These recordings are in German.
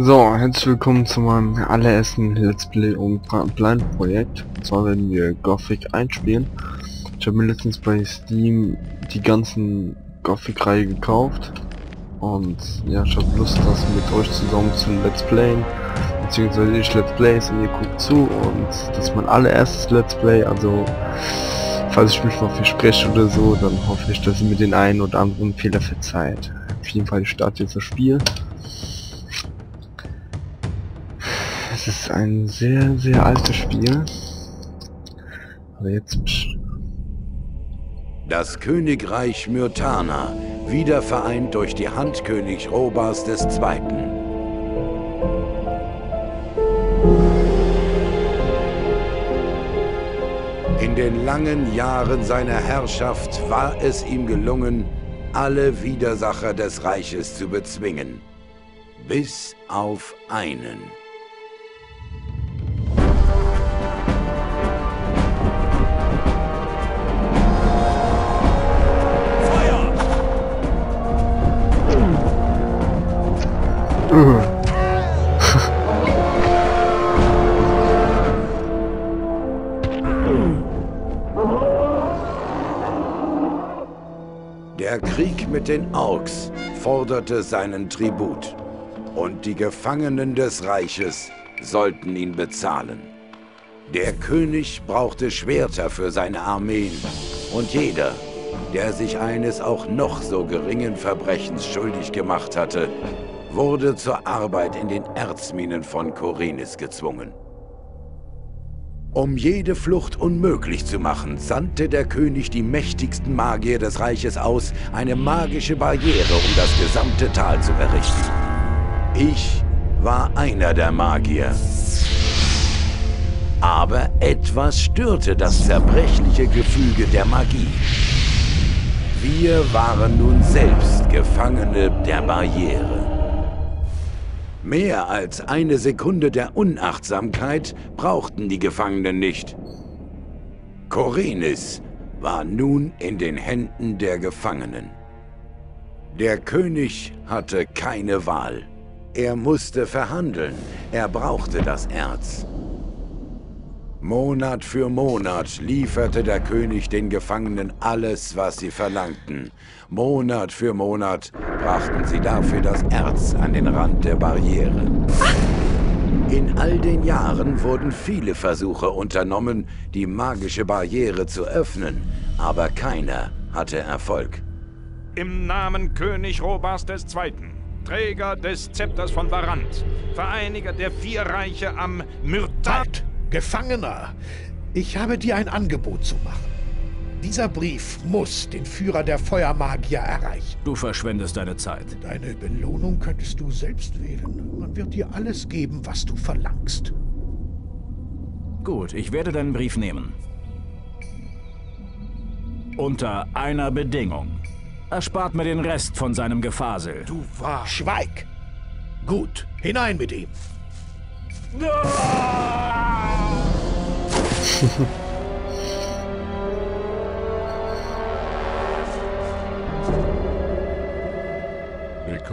So, herzlich willkommen zu meinem allerersten Let's Play und Blind Projekt. Und zwar werden wir Gothic einspielen. Ich habe mir letztens bei Steam die ganzen Gothic-Reihe gekauft. Und ja, ich habe Lust, das mit euch zusammen zu Let's Playen. Beziehungsweise ich Let's Plays und ihr guckt zu. Und das ist mein allererstes Let's Play. Also, falls ich mich mal verspreche oder so, dann hoffe ich, dass ihr mir den einen oder anderen Fehler verzeiht. Auf jeden Fall, ich starte jetzt das Spiel. Ist ein sehr, sehr altes Spiel. Aber jetzt... Das Königreich Myrtana, wieder vereint durch die Hand König Robas II. In den langen Jahren seiner Herrschaft war es ihm gelungen, alle Widersacher des Reiches zu bezwingen. Bis auf einen. Den Orks forderte seinen Tribut. Und die Gefangenen des Reiches sollten ihn bezahlen. Der König brauchte Schwerter für seine Armeen. Und jeder, der sich eines auch noch so geringen Verbrechens schuldig gemacht hatte, wurde zur Arbeit in den Erzminen von Korinis gezwungen. Um jede Flucht unmöglich zu machen, sandte der König die mächtigsten Magier des Reiches aus, eine magische Barriere, um das gesamte Tal zu errichten. Ich war einer der Magier. Aber etwas störte das zerbrechliche Gefüge der Magie. Wir waren nun selbst Gefangene der Barriere. Mehr als eine Sekunde der Unachtsamkeit brauchten die Gefangenen nicht. Korinis war nun in den Händen der Gefangenen. Der König hatte keine Wahl. Er musste verhandeln. Er brauchte das Erz. Monat für Monat lieferte der König den Gefangenen alles, was sie verlangten. Monat für Monat brachten sie dafür das Erz an den Rand der Barriere. In all den Jahren wurden viele Versuche unternommen, die magische Barriere zu öffnen, aber keiner hatte Erfolg. Im Namen König Robas II., Träger des Zepters von Varant, Vereiniger der vier Reiche am Myrtat... Gefangener, ich habe dir ein Angebot zu machen. Dieser Brief muss den Führer der Feuermagier erreichen. Du verschwendest deine Zeit. Deine Belohnung könntest du selbst wählen. Man wird dir alles geben, was du verlangst. Gut, ich werde deinen Brief nehmen. Unter einer Bedingung. Erspart mir den Rest von seinem Gefasel. Du wahr. Schweig! Gut, hinein mit ihm.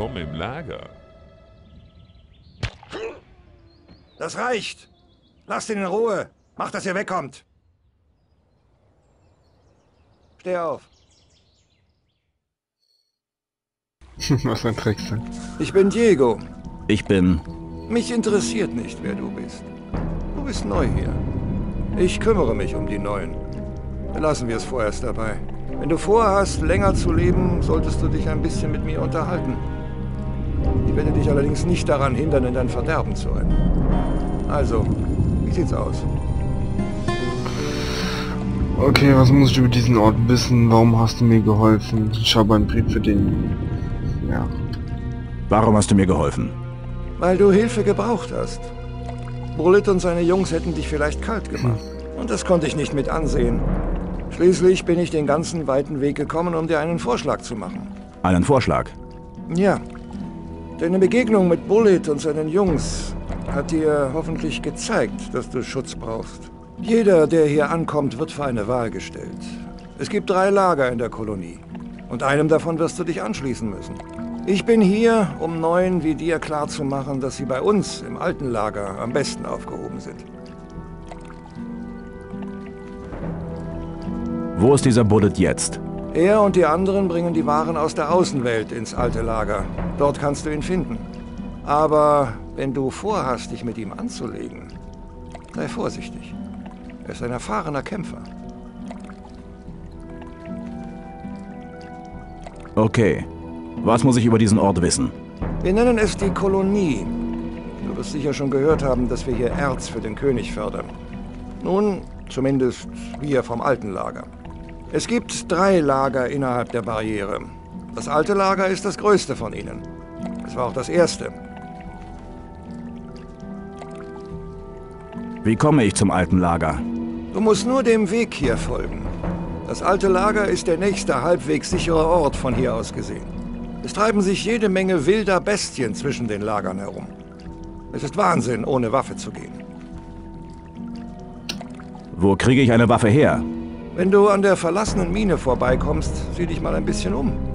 Willkommen im Lager. Das reicht. Lasst ihn in Ruhe. Macht, dass ihr wegkommt. Steh auf. Was ein Trickster. Ich bin Diego. Ich bin... Mich interessiert nicht, wer du bist. Du bist neu hier. Ich kümmere mich um die Neuen. Lassen wir es vorerst dabei. Wenn du vorhast, länger zu leben, solltest du dich ein bisschen mit mir unterhalten. Ich werde dich allerdings nicht daran hindern, in dein Verderben zu rennen. Also, wie sieht's aus? Okay, was muss ich über diesen Ort wissen? Warum hast du mir geholfen? Ich habe einen Brief für den... Ja. Warum hast du mir geholfen? Weil du Hilfe gebraucht hast. Bullet und seine Jungs hätten dich vielleicht kalt gemacht. Und das konnte ich nicht mit ansehen. Schließlich bin ich den ganzen weiten Weg gekommen, um dir einen Vorschlag zu machen. Einen Vorschlag? Ja. Deine Begegnung mit Bullet und seinen Jungs hat dir hoffentlich gezeigt, dass du Schutz brauchst. Jeder, der hier ankommt, wird vor eine Wahl gestellt. Es gibt drei Lager in der Kolonie. Und einem davon wirst du dich anschließen müssen. Ich bin hier, um Neuen wie dir klarzumachen, dass sie bei uns im alten Lager am besten aufgehoben sind. Wo ist dieser Bullet jetzt? Er und die anderen bringen die Waren aus der Außenwelt ins alte Lager. Dort kannst du ihn finden. Aber wenn du vorhast, dich mit ihm anzulegen, sei vorsichtig. Er ist ein erfahrener Kämpfer. Okay. Was muss ich über diesen Ort wissen? Wir nennen es die Kolonie. Du wirst sicher schon gehört haben, dass wir hier Erz für den König fördern. Nun, zumindest wir vom alten Lager. Es gibt drei Lager innerhalb der Barriere. Das alte Lager ist das größte von ihnen. Es war auch das erste. Wie komme ich zum alten Lager? Du musst nur dem Weg hier folgen. Das alte Lager ist der nächste halbwegs sichere Ort von hier aus gesehen. Es treiben sich jede Menge wilder Bestien zwischen den Lagern herum. Es ist Wahnsinn, ohne Waffe zu gehen. Wo kriege ich eine Waffe her? Wenn du an der verlassenen Mine vorbeikommst, sieh dich mal ein bisschen um.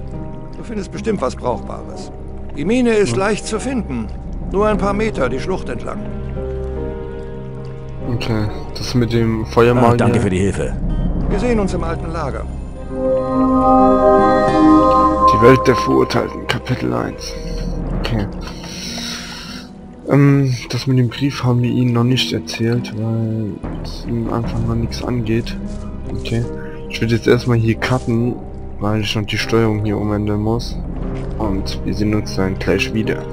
Du findest bestimmt was Brauchbares. Die Mine ist leicht zu finden. Nur ein paar Meter die Schlucht entlang. Okay, das mit dem Feuermagier. Ah, danke für die Hilfe. Wir sehen uns im alten Lager. Die Welt der Verurteilten, Kapitel 1. Okay. Ähm, das mit dem Brief haben wir ihnen noch nicht erzählt, weil es ihnen einfach noch nichts angeht. Okay. Ich würde jetzt erstmal hier cutten, weil ich noch die Steuerung hier umändern muss. Und wir sehen uns dann gleich wieder.